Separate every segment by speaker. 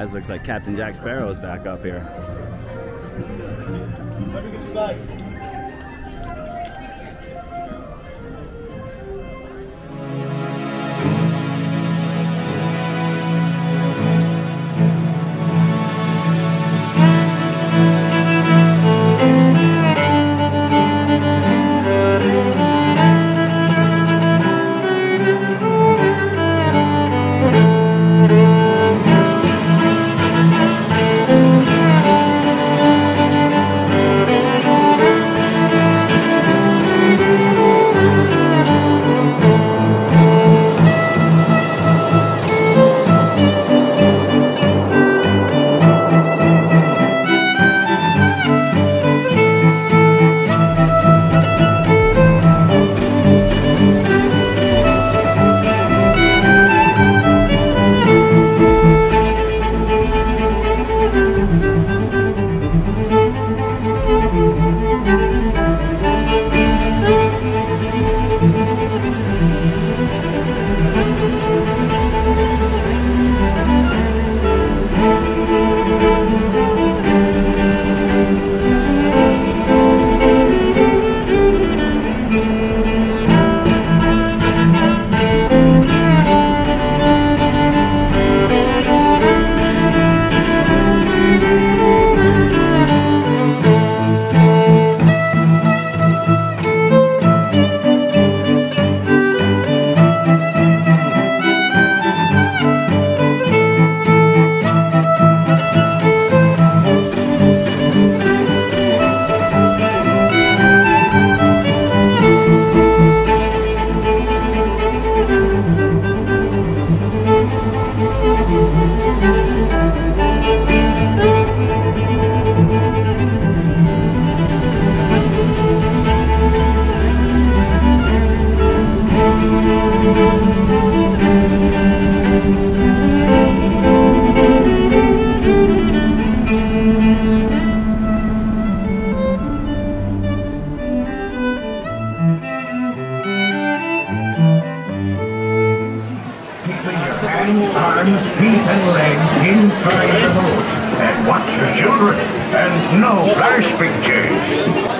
Speaker 1: guys. Looks like Captain Jack Sparrow is back up here.
Speaker 2: Let me get.
Speaker 3: children and no flash pictures.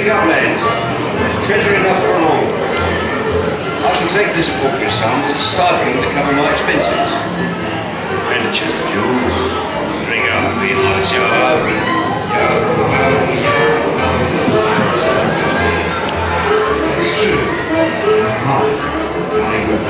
Speaker 4: big uplands. There's treasure enough for all. I shall take this paltry sum that's startling to cover my expenses. And a chest of jewels. Drink up, be honest, yo, yo. It's true. Mark, I